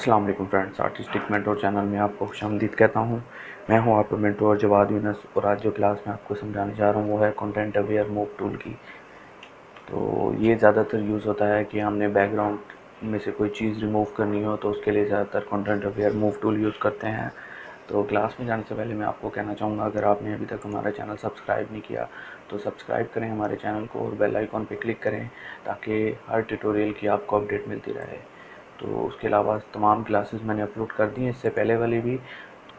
अस्सलाम वालेकुम friends, artistic mentor channel में आपको खुश आमदीद कहता हूँ। मैं हूँ आपका मेंटोर जवाद यूनस और आज जो क्लास में आपको समझाने जा रहा हूँ वो है कंटेंट अवेयर मूव टूल की। तो ये ज़्यादातर यूज़ होता है कि हमने बैकग्राउंड में से कोई चीज़ रिमूव करनी हो तो उसके लिए ज़्यादातर content aware move tool use करते हैं। तो क्लास में जाने से पहले मैं आपको कहना चाहूँगा, अगर आपने अभी तक हमारा चैनल सब्सक्राइब नहीं किया तो सब्सक्राइब करें हमारे चैनल को और बेल आइकॉन पर क्लिक करें ताकि हर ट्यूटोरियल की आपको अपडेट मिलती रहे। तो उसके अलावा तमाम क्लासेस मैंने अपलोड कर दी हैं। इससे पहले वाली भी।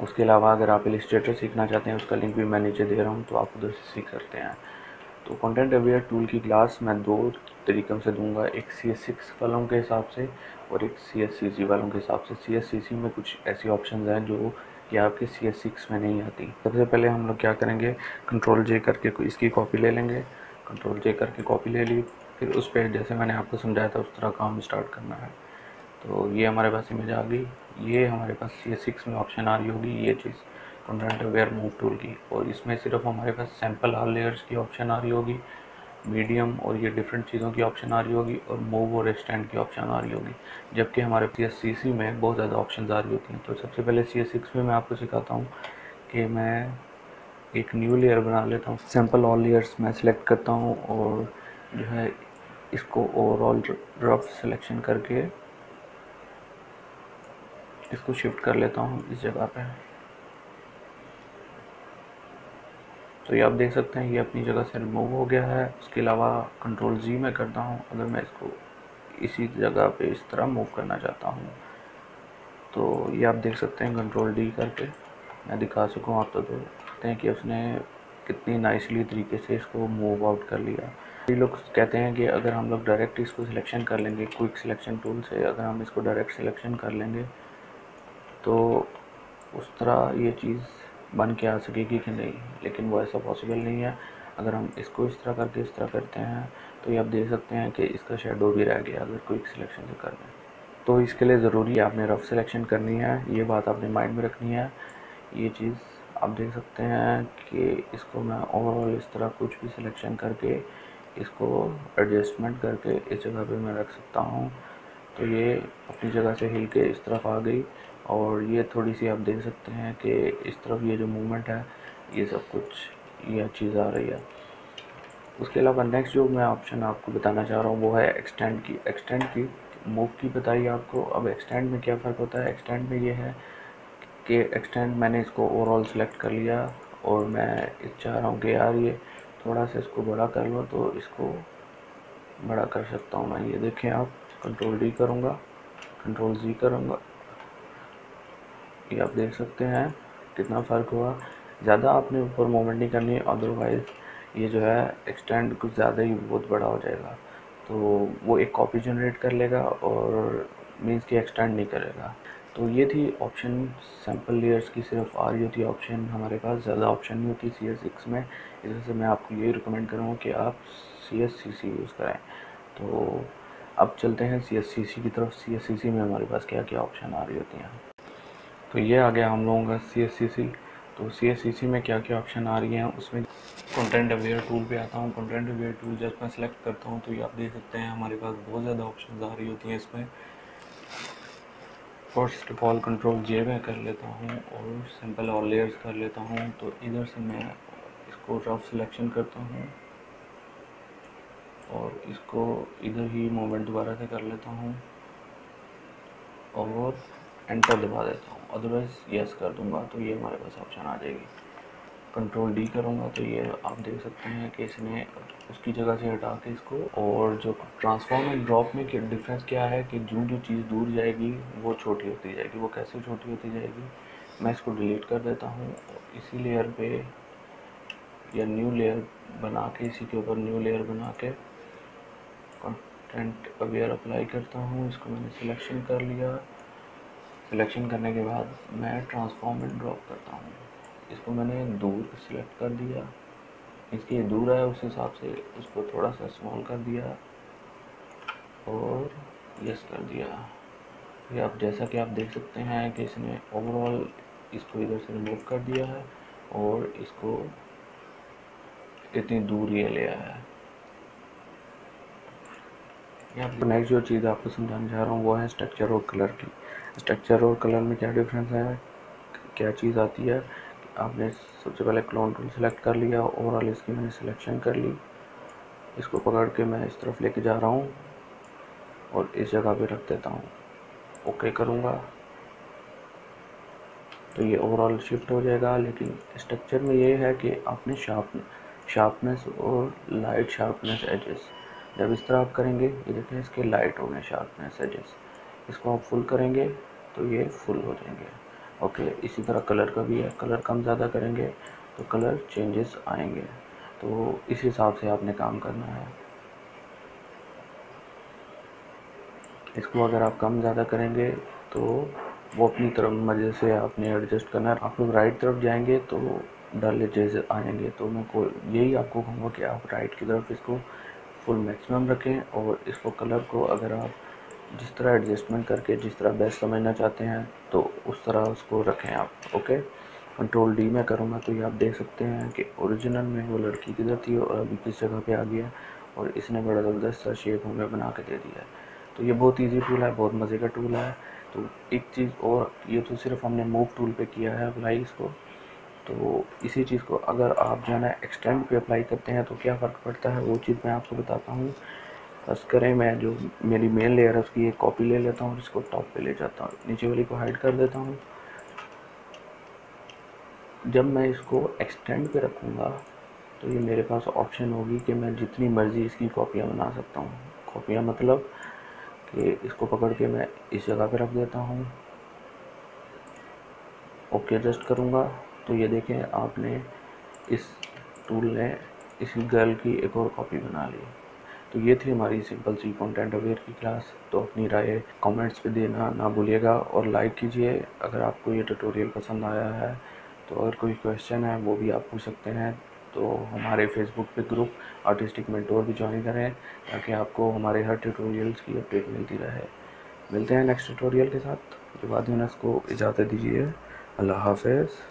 उसके अलावा अगर आप इलिस्ट्रेटर सीखना चाहते हैं, उसका लिंक भी मैं नीचे दे रहा हूँ तो आप उधर से सीख सकते हैं। तो कंटेंट अवेयर टूल की क्लास मैं दो तरीक़ों से दूँगा। एक सी एस सिक्स वालों के हिसाब से और एक सी एस सी सी वालों के हिसाब से। सी एस सी सी में कुछ ऐसी ऑप्शन हैं जो कि आपके सी एस सिक्स में नहीं आती। सबसे पहले हम लोग क्या करेंगे? कंट्रोल जे करके इसकी कॉपी ले लेंगे। कंट्रोल जे करके कॉपी ले ली। फिर उस पर जैसे मैंने आपको समझाया था, उस तरह काम स्टार्ट करना है। तो ये हमारे पास इमेज आ गई। ये हमारे पास सी सिक्स में ऑप्शन आ रही होगी, ये चीज़। कंटेंट अवेयर मूव टूल की। और इसमें सिर्फ़ हमारे पास सैंपल आल लेयर्स की ऑप्शन आ रही होगी मीडियम और ये डिफरेंट चीज़ों की ऑप्शन आ रही होगी और मूव और स्टैंड की ऑप्शन आ रही होगी। जबकि हमारे सी एस सी सी में बहुत ज़्यादा ऑप्शन आ रही होती हैं। तो सबसे पहले सी एस सिक्स में मैं आपको सिखाता हूँ कि मैं एक न्यू लेयर बना लेता हूँ। सैंपल ऑल लेयर्स मैं सिलेक्ट करता हूँ और जो है इसको ओवरऑल रफ सिलेक्शन करके इसको शिफ्ट कर लेता हूँ इस जगह पे। तो ये आप देख सकते हैं, ये अपनी जगह से रिमूव हो गया है। उसके अलावा कंट्रोल जी में करता हूँ, अगर मैं इसको इसी जगह पे इस तरह मूव करना चाहता हूँ। तो ये आप देख सकते हैं कंट्रोल डी करके, मैं दिखा सकूँ आप तो देखते हैं कि उसने कितनी नाइसली तरीके से इसको मूव आउट कर लिया। कई लोग कहते हैं कि अगर हम लोग डायरेक्ट इसको सिलेक्शन कर लेंगे क्विक सिलेक्शन टूल से अगर हम इसको डायरेक्ट सिलेक्शन कर लेंगे तो उस तरह ये चीज़ बन के आ सकेगी कि नहीं, लेकिन वो ऐसा पॉसिबल नहीं है। अगर हम इसको इस तरह करके इस तरह करते हैं तो ये आप देख सकते हैं कि इसका शेडो भी रह गया अगर कोई सिलेक्शन से कर लें तो इसके लिए ज़रूरी है, आपने रफ सिलेक्शन करनी है, ये बात आपने माइंड में रखनी है। ये चीज़ आप देख सकते हैं कि इसको मैं ओवरऑल इस तरह कुछ भी सिलेक्शन करके, इसको एडजस्टमेंट करके इस जगह पे मैं रख सकता हूँ। तो ये अपनी जगह से हिल के इस तरफ़ आ गई। और ये थोड़ी सी आप देख सकते हैं कि इस तरफ़ ये जो मूवमेंट है, ये सब कुछ, ये चीज़ आ रही है। उसके अलावा नेक्स्ट जो मैं ऑप्शन आपको बताना चाह रहा हूँ, वो है एक्सटेंड की। एक्सटेंड की मूव की बताइए आपको। अब एक्सटेंड में क्या फ़र्क होता है? एक्सटेंड में ये है कि एक्सटेंड मैंने इसको ओवरऑल सेलेक्ट कर लिया और मैं चाह रहा हूँ कि यार ये थोड़ा सा इसको बड़ा कर लो तो इसको बड़ा कर सकता हूँ मैं। ये देखें आप कंट्रोल डी करूँगा कंट्रोल जी करूँगा। ये आप देख सकते हैं कितना फ़र्क हुआ। ज़्यादा आपने ऊपर मोमेंट नहीं करनी अदरवाइज़ ये जो है एक्सटेंड कुछ ज़्यादा ही बहुत बड़ा हो जाएगा। तो वो एक कॉपी जनरेट कर लेगा और मीन्स कि एक्सटेंड नहीं करेगा। तो ये थी ऑप्शन सैंपल लेयर्स की सिर्फ़ आ रही होती ऑप्शन हमारे पास ज़्यादा ऑप्शन नहीं होती सी एस सिक्स में। इस वजह से मैं आपको ये रिकमेंड करूँगा कि आप सी एस सी सी यूज़ करें तो अब चलते हैं सी एस सी सी की तरफ़। सी एस सी सी में हमारे पास क्या क्या ऑप्शन आ रही होती हैं? तो ये आ गया हम लोगों का सी एस सी सी तो सी एस सी सी में क्या क्या ऑप्शन आ रही हैं, उसमें कंटेंट अवेयर टूल पे आता हूँ। कंटेंट अवेयर टूल जब मैं सेलेक्ट करता हूँ तो ये आप देख सकते हैं, हमारे पास बहुत ज़्यादा ऑप्शन आ रही होती हैं इसमें। First of all control J में कर लेता हूँ और सिंपल और लेयर्स कर लेता हूँ। तो इधर से मैं इसको रफ सिलेक्शन करता हूँ और इसको इधर ही मोमेंट दोबारा से कर लेता हूँ और एंटर दबा देता हूँ। अदरवाइज़ यस कर दूँगा तो ये हमारे पास ऑप्शन आ जाएगी। कंट्रोल डी करूँगा तो ये आप देख सकते हैं कि इसने उसकी जगह से हटा के इसको, और जो ट्रांसफॉर्म एंड ड्रॉप में डिफरेंस क्या है कि जो जो चीज़ दूर जाएगी, वो छोटी होती जाएगी, वो कैसे छोटी होती जाएगी, मैं इसको डिलीट कर देता हूँ, इसी लेयर पे, या न्यू लेयर बना के, इसी के ऊपर न्यू लेयर बना के कंटेंट अवेयर अप्लाई करता हूँ, इसको मैंने सिलेक्शन कर लिया। सिलेक्शन करने के बाद मैं ट्रांसफॉर्म एंड ड्रॉप करता हूँ। इसको मैंने दूर सिलेक्ट कर दिया। इसके दूर है, उस हिसाब से उसको थोड़ा सा स्मॉल कर दिया और यस कर दिया। ये आप जैसा कि आप देख सकते हैं कि इसने ओवरऑल इसको इधर से रिमूव कर दिया है और इसको इतनी दूर ये ले आया है। नेक्स्ट जो चीज़ आपको समझाने जा रहा हूँ, वो है स्ट्रक्चर और कलर की। स्ट्रक्चर और कलर में क्या डिफरेंस है? क्या चीज़ आती है? आपने सबसे पहले क्लोन टूल सेलेक्ट कर लिया ओवरऑल इसकी मैंने सिलेक्शन कर ली। इसको पकड़ के मैं इस तरफ़ लेके जा रहा हूँ और इस जगह पे रख देता हूँ। ओके करूँगा। तो ये ओवरऑल शिफ्ट हो जाएगा, लेकिन स्ट्रक्चर में ये है कि आपने शार्प शार्पनेस और लाइट शार्पनेस एजेस जब इस तरह आप करेंगे, ये देखें इसके लाइट हो गए शार्पनेस एजेस इसको आप फुल करेंगे तो ये फुल हो जाएँगे. ओके इसी तरह कलर का भी है. कलर कम ज़्यादा करेंगे तो कलर चेंजेस आएँगे. तो इस हिसाब से आपने काम करना है. इसको अगर आप कम ज़्यादा करेंगे तो वो अपनी तरफ़ मज़े से आपने एडजस्ट करना है. आप लोग राइट तरफ़ जाएँगे तो डल एजेस आएँगे. तो मैं को, यही आपको कहूँगा कि आप राइट की तरफ़ इसको फुल मैक्सिमम रखें और इसको कलर को अगर आप जिस तरह एडजस्टमेंट करके जिस तरह बेस्ट समझना चाहते हैं तो उस तरह उसको रखें आप ओके कंट्रोल डी में करूँगा तो ये आप देख सकते हैं कि ओरिजिनल में वो लड़की किधर थी और अभी किस जगह पे आ गया और इसने बड़ा ज़बरदस्त सा शेप हमें बना के दे दिया है। तो ये बहुत ईजी टूल है, बहुत मज़े का टूल है। तो एक चीज़ और, ये तो सिर्फ़ हमने मूव टूल पे किया है अप्लाई इसको। तो इसी चीज़ को अगर आप जो है ना एक्सटेंड पे अप्लाई करते हैं तो क्या फ़र्क पड़ता है? वो चीज़ मैं आपको बताता हूँ। फ़र्स्ट करें, मैं जो मेरी मेन लेयर है, उसकी एक कॉपी ले लेता हूँ और इसको टॉप पे ले जाता हूँ। नीचे वाली को हाइड कर देता हूँ। जब मैं इसको एक्सटेंड पे रखूँगा तो ये मेरे पास ऑप्शन होगी कि मैं जितनी मर्ज़ी इसकी कॉपियाँ बना सकता हूँ। कॉपियाँ मतलब कि इसको पकड़ के मैं इस जगह पे रख देता हूँ। ओके एडजस्ट करूँगा। तो ये देखें, आपने इस टूल ने इस गर्ल की एक और कॉपी बना ली। तो ये थी हमारी सिंपल सी कंटेंट अवेयर की क्लास तो अपनी राय कमेंट्स पे देना ना भूलिएगा और लाइक कीजिए। अगर आपको ये ट्यूटोरियल पसंद आया है तो अगर कोई क्वेश्चन है, वो भी आप पूछ सकते हैं। तो हमारे फेसबुक पे ग्रुप आर्टिस्टिक मेंटोर भी ज्वाइन करें, ताकि आपको हमारे हर ट्यूटोरियल्स की अपडेट मिलती रहे। मिलते हैं नेक्स्ट ट्यूटोरियल के साथ। जो बाद में को इजाज़त दीजिए। अल्लाह हाफिज़।